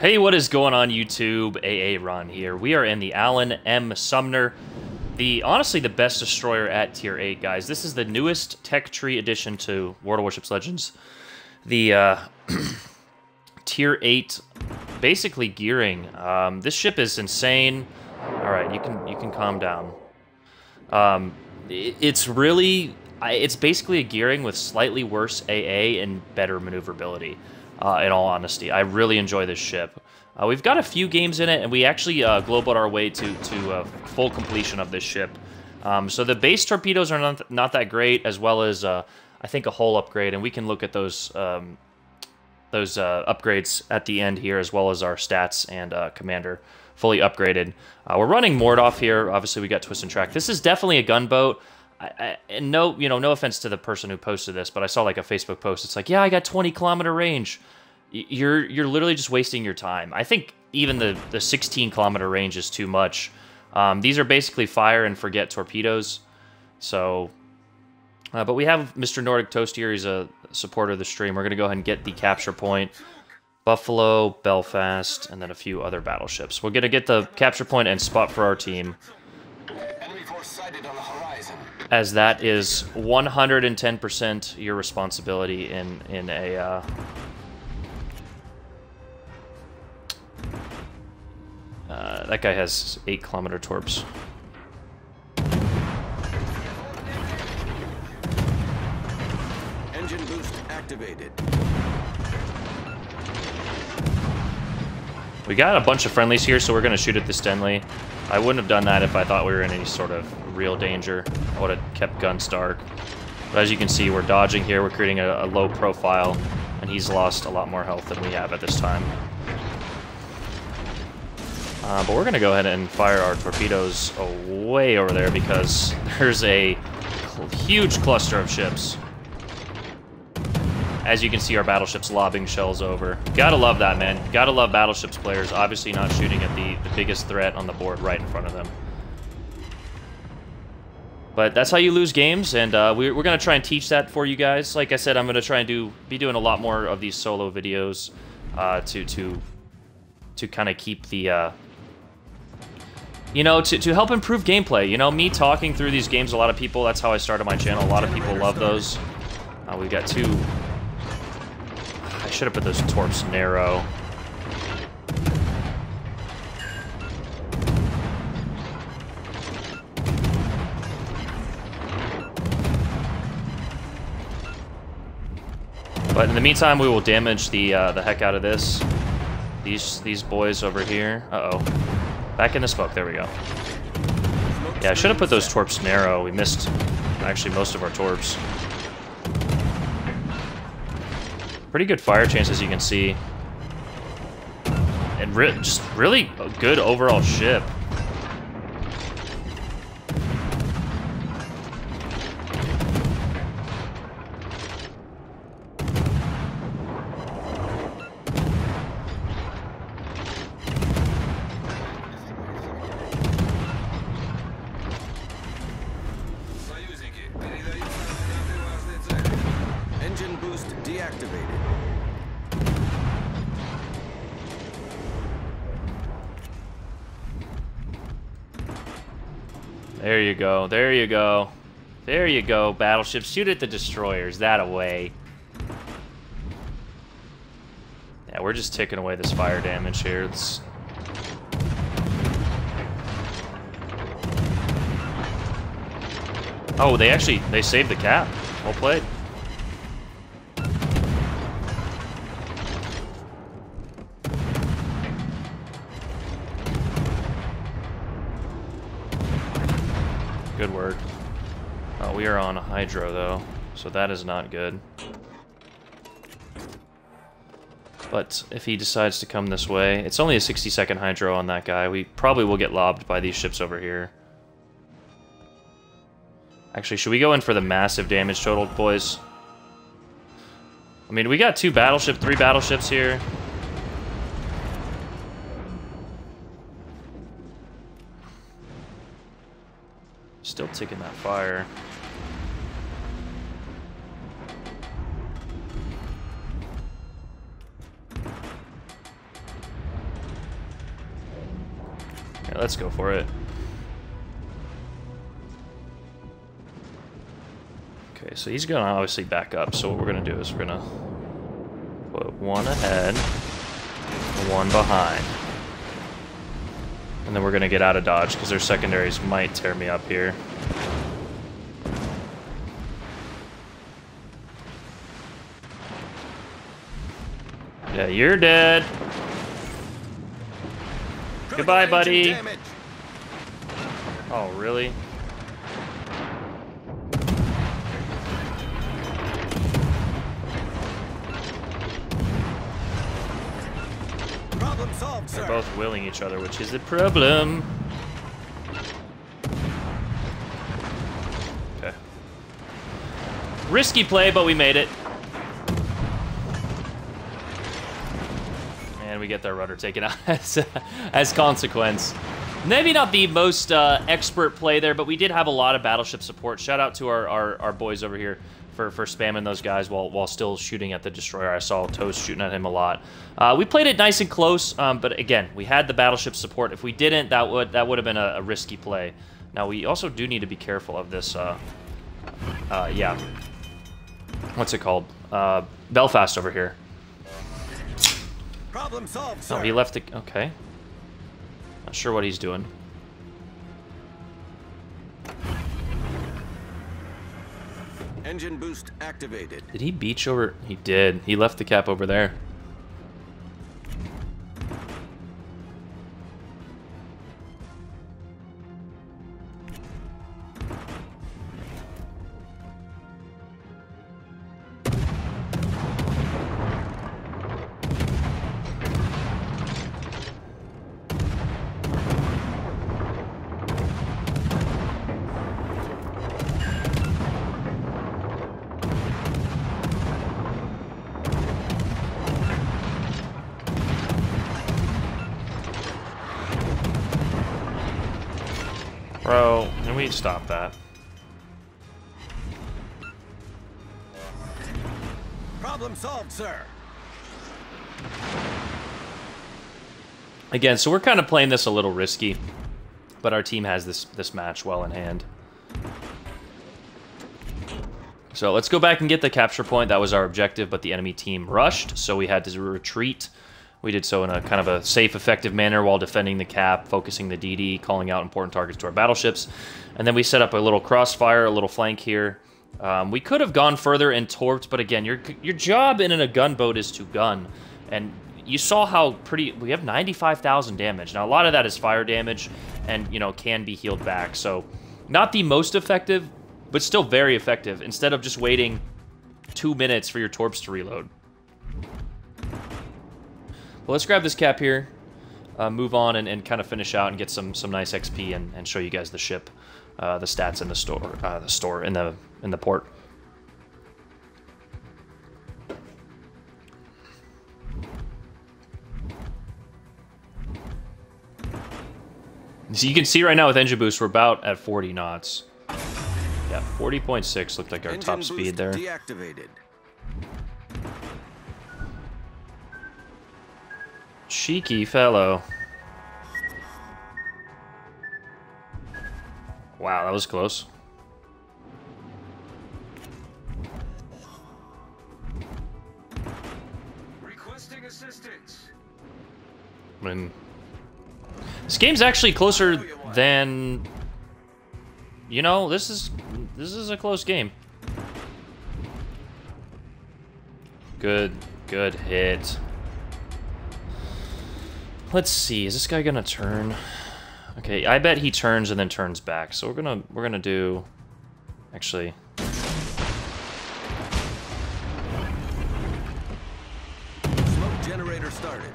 Hey, what is going on YouTube? AA Ron here. We are in the Allen M. Sumner. The honestly the best destroyer at tier 8, guys. This is the newest tech tree addition to World of Warships Legends. The uh, tier 8 basically gearing. Um, this ship is insane. Alright, you can you can calm down. Um, it, it's really it's basically a gearing with slightly worse AA and better maneuverability uh, in all honesty. I really enjoy this ship. Uh, we've got a few games in it, and we actually uh, our way to, to uh, full completion of this ship. Um, so the base torpedoes are not, not that great, as well as, uh, I think, a hull upgrade, and we can look at those um, those uh, upgrades at the end here, as well as our stats and commander fully upgraded. we're running Mordoff here. Obviously, we got Twist and Track. This is definitely a gunboat. I, I, and no, you know, no offense to the person who posted this, but I saw like a Facebook post. It's like, yeah, I got 20 kilometer range. You're you're literally just wasting your time. I think even the the 16 kilometer range is too much. Um, these are basically fire and forget torpedoes. So, uh, but we have Mr. Nordic Toast here. He's a supporter of the stream. We're gonna go ahead and get the capture point. Buffalo, Belfast, and then a few other battleships. We're gonna get the capture point and spot for our team as that is 110% your responsibility in in a uh, uh, that guy has 8 kilometer torps. Engine boost activated. We got a bunch of friendlies here, so we're going to shoot at the Stenley. I wouldn't have done that if I thought we were in any sort of real danger. I would have kept guns dark. But as you can see, we're dodging here. We're creating a, a low profile, and he's lost a lot more health than we have at this time. Uh, but we're going to go ahead and fire our torpedoes away over there because there's a huge cluster of ships. As you can see, our battleships lobbing shells over. Gotta love that, man. Gotta love battleships players obviously not shooting at the, the biggest threat on the board right in front of them. But that's how you lose games, and uh, we're, we're going to try and teach that for you guys. Like I said, I'm going to try and do be doing a lot more of these solo videos uh, to to to kind of keep the... Uh, you know, to, to help improve gameplay. You know, me talking through these games, a lot of people, that's how I started my channel. A lot of people love those. Uh, we've got two... I should have put those torps narrow. But in the meantime, we will damage the uh, the heck out of this. These these boys over here. Uh-oh. Back in the smoke. There we go. Yeah, I should have put those torps narrow. We missed, actually, most of our torps. Pretty good fire chance, as you can see. And re just really a good overall ship. You go. There you go. There you go, battleship. Shoot at the destroyers. That away. Yeah, we're just ticking away this fire damage here. It's... Oh, they actually, they saved the cap. Well played. Hydro, though, so that is not good. But if he decides to come this way, it's only a 60-second Hydro on that guy. We probably will get lobbed by these ships over here. Actually, should we go in for the massive damage total, boys? I mean, we got two battleship, three battleships here. Still ticking that fire. Let's go for it. Okay, so he's gonna obviously back up. So what we're gonna do is we're gonna put one ahead, one behind. And then we're gonna get out of dodge because their secondaries might tear me up here. Yeah, you're dead. Goodbye, buddy. Oh, really? Problem solved, They're both willing each other, which is the problem. Okay. Risky play, but we made it. And we get their rudder taken out as, as consequence. Maybe not the most uh, expert play there, but we did have a lot of battleship support. Shout out to our, our, our boys over here for, for spamming those guys while, while still shooting at the destroyer. I saw Toast shooting at him a lot. Uh, we played it nice and close, um, but again, we had the battleship support. If we didn't, that would that would have been a, a risky play. Now we also do need to be careful of this. Uh, uh, yeah, what's it called? Uh, Belfast over here. Problem solved, oh, sir. Oh, he left the. Okay. Not sure what he's doing. Engine boost activated. Did he beach over? He did. He left the cap over there. Bro, can we stop that? Problem solved, sir. Again, so we're kind of playing this a little risky, but our team has this this match well in hand. So let's go back and get the capture point. That was our objective, but the enemy team rushed, so we had to retreat. We did so in a kind of a safe, effective manner while defending the cap, focusing the DD, calling out important targets to our battleships. And then we set up a little crossfire, a little flank here. Um, we could have gone further and torped, but again, your your job in a gunboat is to gun. And you saw how pretty we have 95,000 damage. Now a lot of that is fire damage and, you know, can be healed back. So not the most effective, but still very effective instead of just waiting 2 minutes for your torps to reload. Well, let's grab this cap here, uh, move on, and, and kind of finish out and get some some nice XP and, and show you guys the ship, uh, the stats in the store, uh, the store in the in the port. So you can see right now with engine boost, we're about at 40 knots. Yeah, 40.6 looked like our Engine top speed there. Deactivated. Cheeky fellow. Wow, that was close. Requesting assistance. I mean, this game's actually closer than you know. This is this is a close game. Good, good hit. Let's see. Is this guy gonna turn? Okay, I bet he turns and then turns back. So we're gonna we're gonna do. Actually, Smoke generator started.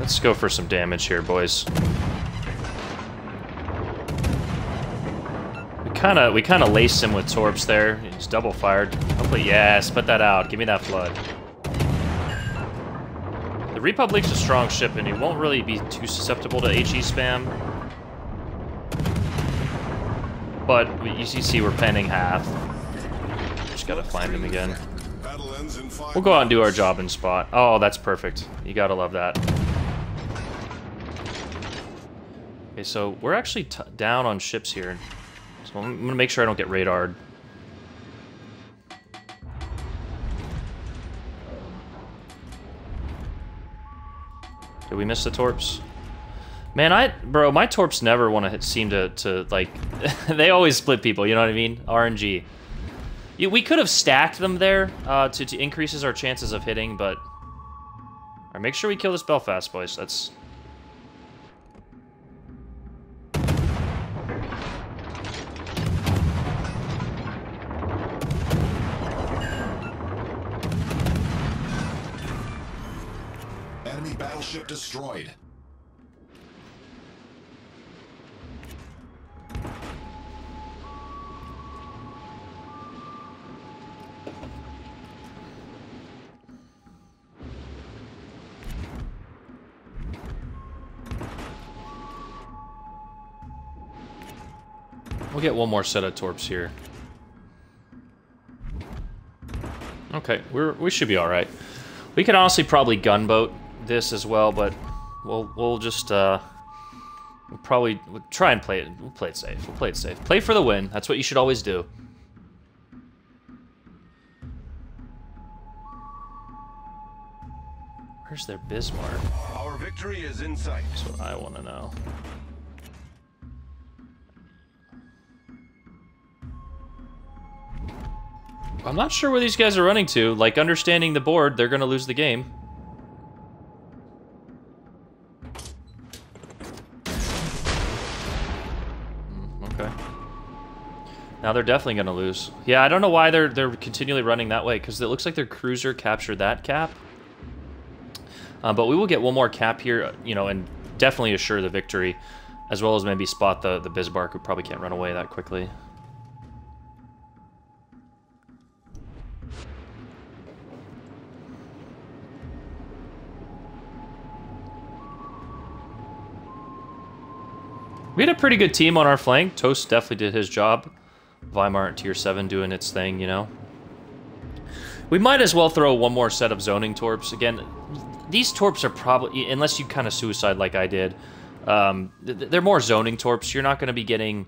let's go for some damage here, boys. We kind of we kind of laced him with torps there. He's double fired. Hopefully, yes, put that out. Give me that flood. The République's a strong ship, and it won't really be too susceptible to HE spam. But you see, we're penning half. Just gotta find him again. We'll go out and do our job in spot. Oh, that's perfect. You gotta love that. Okay, so we're actually down on ships here. So I'm gonna make sure I don't get radared. Did we miss the torps? Man, I bro, my torps never want to seem to to like. they always split people. You know what I mean? RNG. Yeah, we could have stacked them there uh, to to increases our chances of hitting, but. All right, make sure we kill this Belfast, boys. That's. Enemy battleship destroyed. We'll get one more set of torps here. Okay, we're we should be all right. We could honestly probably gunboat this as well, but we'll we'll just uh we'll probably we'll try and play it. We'll play it safe. We'll play it safe. Play for the win. That's what you should always do. Where's their Bismarck? Our victory is in sight. That's what I want to know. I'm not sure where these guys are running to. Like, understanding the board, they're going to lose the game. Now they're definitely going to lose. Yeah, I don't know why they're they're continually running that way, because it looks like their cruiser captured that cap. Uh, but we will get one more cap here, you know, and definitely assure the victory, as well as maybe spot the, the Bismarck, who probably can't run away that quickly. We had a pretty good team on our flank. Toast definitely did his job. Weimar tier 7 doing its thing, you know. We might as well throw one more set of zoning torps. Again, these torps are probably, unless you kind of suicide like I did, um, they're more zoning torps. You're not going to be getting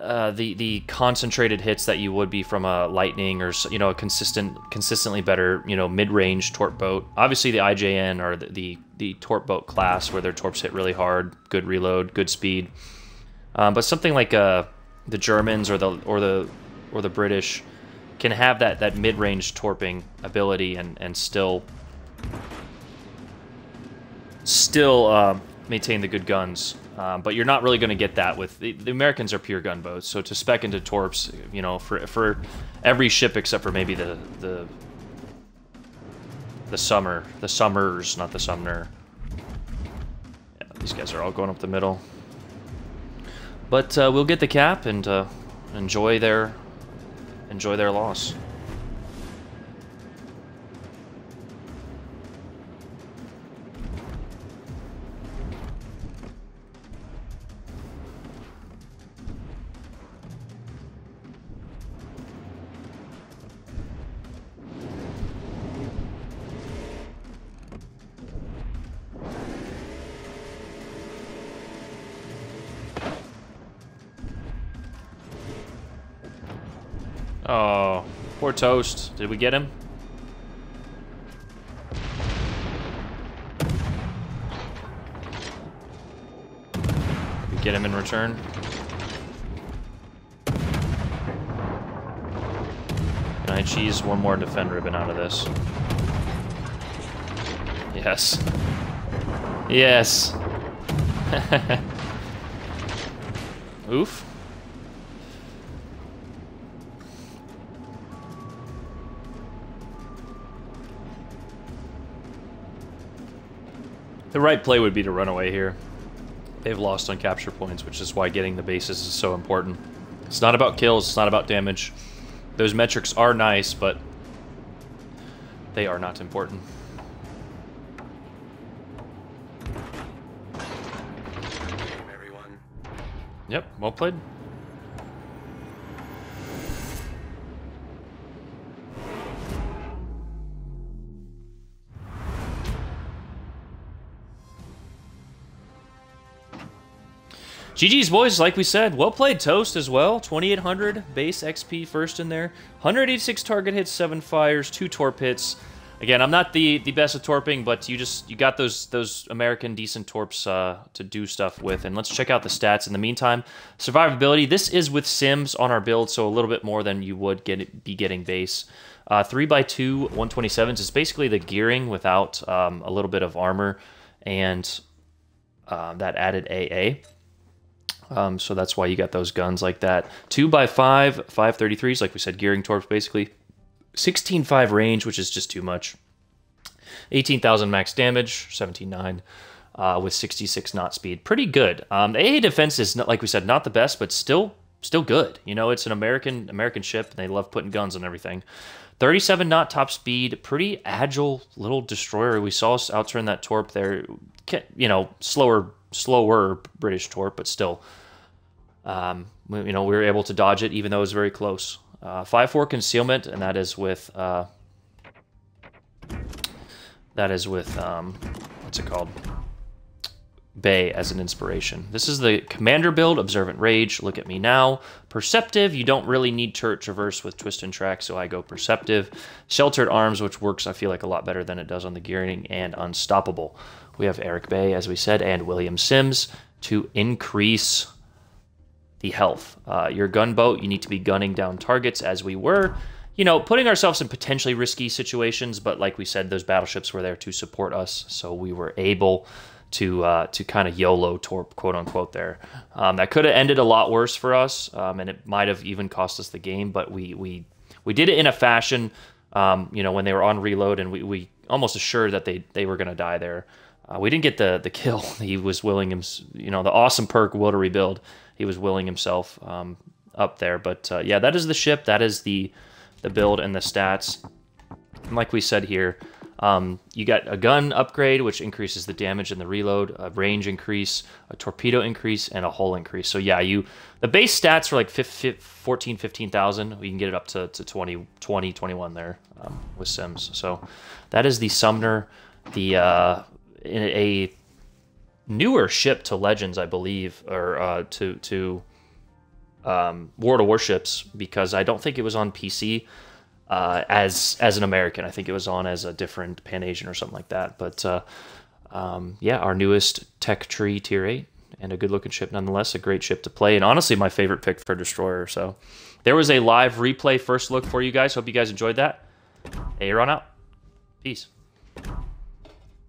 uh, the the concentrated hits that you would be from a lightning or you know a consistent, consistently better you know mid range torp boat. Obviously, the IJN or the, the the torp boat class where their torps hit really hard, good reload, good speed. Um, but something like uh, the Germans or the or the or the British can have that that mid range torping ability and and still still uh, maintain the good guns. Um, but you're not really going to get that with the, the, Americans are pure gunboats. So to spec into torps, you know, for for every ship except for maybe the the the Somers, the Somers, not the sumner. Yeah, these guys are all going up the middle. But uh, we'll get the cap and uh, enjoy their enjoy their loss. Oh, poor Toast. Did we get him? Did we get him in return? Can I cheese one more defend ribbon out of this? Yes. Yes. Oof. The right play would be to run away here. They've lost on capture points, which is why getting the bases is so important. It's not about kills, it's not about damage. Those metrics are nice, but they are not important. Yep, well played. GG's boys, like we said, well played Toast as well. 2800 base XP first in there. 186 target hits, 7 fires, 2 torp hits. Again, I'm not the the best at torping, but you just you got those those American decent torps uh, to do stuff with. And let's check out the stats in the meantime. Survivability. This is with Sims on our build, so a little bit more than you would get be getting base. Uh, 3x2 127s is basically the gearing without um, a little bit of armor and uh, that added AA. Um, so that's why you got those guns like that. 2x5 533s, like we said, gearing torps basically. 16.5 range, which is just too much. 18,000 max damage, 17.9 uh, with 66 knot speed. Pretty good. Um, the AA defense is, not, like we said, not the best, but still still good. You know, it's an American American ship, and they love putting guns on everything. 37 knot top speed, pretty agile little destroyer. We saw us outturn that torp there. You know, slower slower British torp, but still, um, you know, we were able to dodge it even though it was very close. Uh, 5-4 concealment, and that is with uh, that is with um, what's it called? Bay as an inspiration. This is the commander build, Observant Rage, look at me now. Perceptive, you don't really need turret traverse with twist and track, so I go Perceptive. Sheltered Arms, which works, I feel like, a lot better than it does on the gearing, and Unstoppable. We have Eric Bay, as we said, and William Sims to increase the health. Uh, your gunboat, you need to be gunning down targets as we were. You know, putting ourselves in potentially risky situations, but like we said, those battleships were there to support us, so we were able to uh, to kind of YOLO torp, quote unquote, there. Um, that could have ended a lot worse for us, um, and it might have even cost us the game, but we we we did it in a fashion, um, you know, when they were on reload, and we, we almost assured that they they were going to die there. Uh, we didn't get the the kill. He was willing him, you know, the awesome perk will to rebuild. He was willing himself um, up there, but uh, yeah, that is the ship. That is the the build and the stats. And like we said here, um, you got a gun upgrade, which increases the damage and the reload, a range increase, a torpedo increase, and a hull increase. So yeah, you the base stats are like 15, 14, 15,000. We can get it up to, to 20, 20, 21 there um, with Sims. So that is the Sumner, the uh, a newer ship to Legends, I believe, or uh, to to um, World of Warships because I don't think it was on PC uh, as as an American. I think it was on as a different Pan Asian or something like that. But uh, um, yeah, our newest tech tree tier eight and a good looking ship nonetheless. A great ship to play, and honestly, my favorite pick for destroyer. So there was a live replay first look for you guys. Hope you guys enjoyed that. Aaron out. Peace.